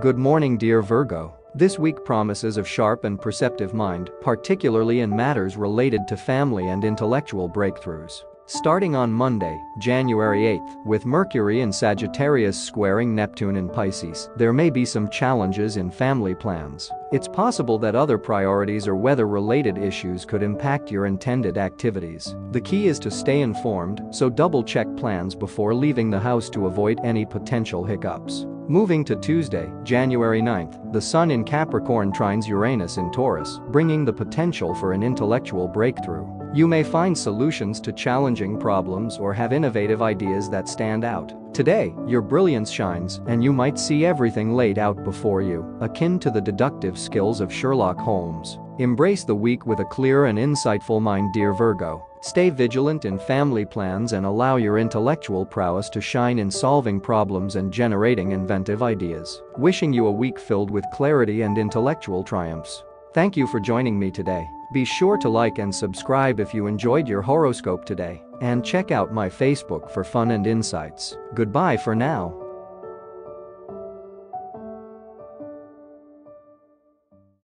Good morning dear Virgo. This week promises of sharp and perceptive mind, particularly in matters related to family and intellectual breakthroughs. Starting on Monday, January 8, with Mercury in Sagittarius squaring Neptune in Pisces, there may be some challenges in family plans. It's possible that other priorities or weather-related issues could impact your intended activities. The key is to stay informed, so double-check plans before leaving the house to avoid any potential hiccups. Moving to Tuesday, January 9, the Sun in Capricorn trines Uranus in Taurus, bringing the potential for an intellectual breakthrough. You may find solutions to challenging problems or have innovative ideas that stand out. Today, your brilliance shines and you might see everything laid out before you, akin to the deductive skills of Sherlock Holmes. Embrace the week with a clear and insightful mind dear Virgo. Stay vigilant in family plans and allow your intellectual prowess to shine in solving problems and generating inventive ideas. Wishing you a week filled with clarity and intellectual triumphs. Thank you for joining me today. Be sure to like and subscribe if you enjoyed your horoscope today, and check out my Facebook for fun and insights. Goodbye for now.